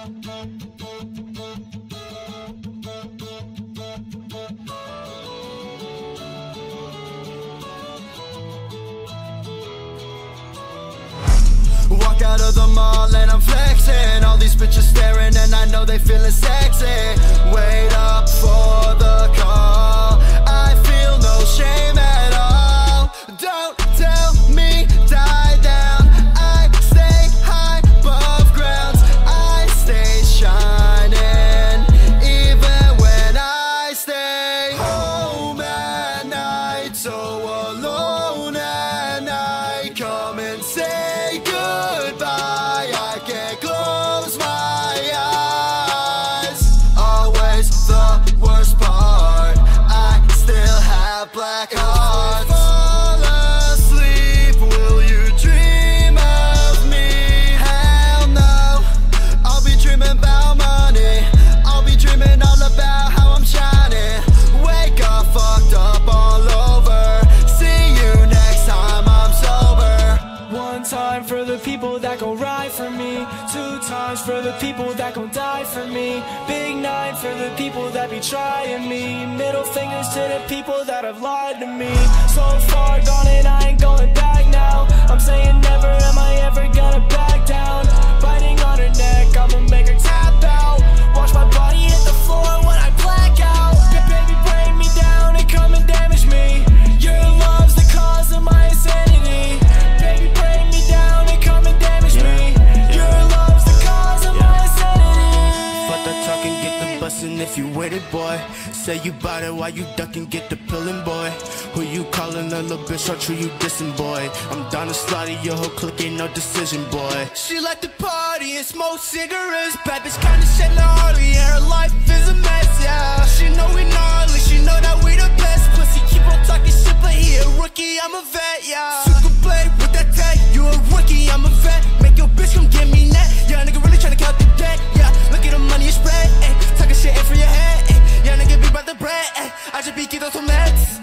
Walk out of the mall and I'm flexing people that gon' ride for me. Two times for the people that gon' die for me. Big nine for the people that be trying me. Middle fingers to the people that have lied to me. So far gone and I ain't going back now. I'm saying never am I the talking, get the bustin' if you with it, boy. Say you bout it while you ducking, get the pillin', boy. Who you callin' a little bitch, or true you dissin', boy. I'm down to slaughter your whole clique, ain't no decision, boy. She like to party and smoke cigarettes. Bad bitch kinda A gente be getting some.